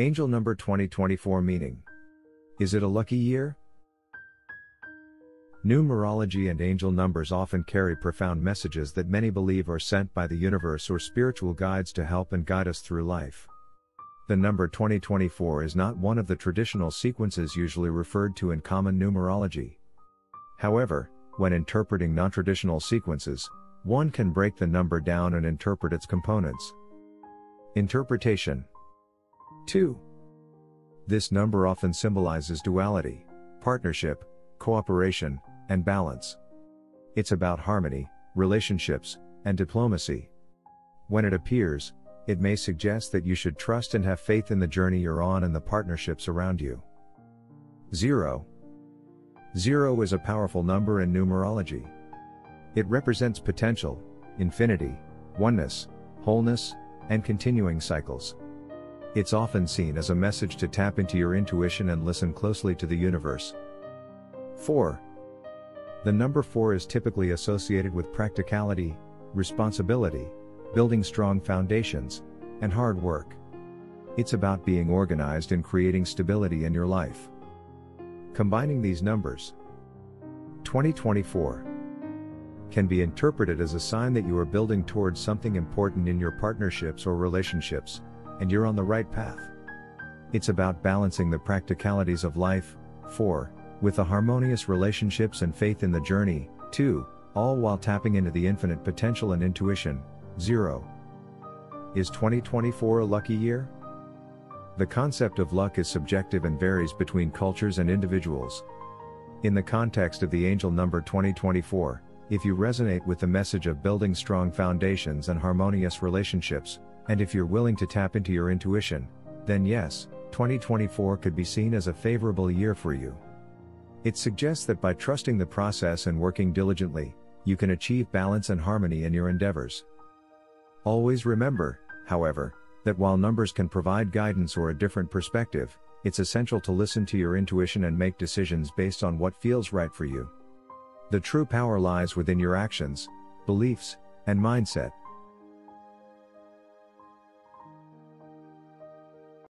Angel number 2024 meaning. Is it a lucky year? Numerology and angel numbers often carry profound messages that many believe are sent by the universe or spiritual guides to help and guide us through life. The number 2024 is not one of the traditional sequences usually referred to in common numerology. However, when interpreting non traditional sequences, one can break the number down and interpret its components. Interpretation 2. This number often symbolizes duality, partnership, cooperation, and balance. It's about harmony, relationships, and diplomacy. When it appears, it may suggest that you should trust and have faith in the journey you're on and the partnerships around you. 0. 0 is a powerful number in numerology. It represents potential, infinity, oneness, wholeness, and continuing cycles. It's often seen as a message to tap into your intuition and listen closely to the universe. 4. The number 4 is typically associated with practicality, responsibility, building strong foundations, and hard work. It's about being organized and creating stability in your life. Combining these numbers, 2024 can be interpreted as a sign that you are building towards something important in your partnerships or relationships, and you're on the right path. It's about balancing the practicalities of life, 4, with the harmonious relationships and faith in the journey, 2, all while tapping into the infinite potential and intuition, 0. Is 2024 a lucky year? The concept of luck is subjective and varies between cultures and individuals. In the context of the angel number 2024, if you resonate with the message of building strong foundations and harmonious relationships, and if you're willing to tap into your intuition, then yes, 2024 could be seen as a favorable year for you. It suggests that by trusting the process and working diligently, you can achieve balance and harmony in your endeavors. Always remember, however, that while numbers can provide guidance or a different perspective, it's essential to listen to your intuition and make decisions based on what feels right for you. The true power lies within your actions, beliefs, and mindset.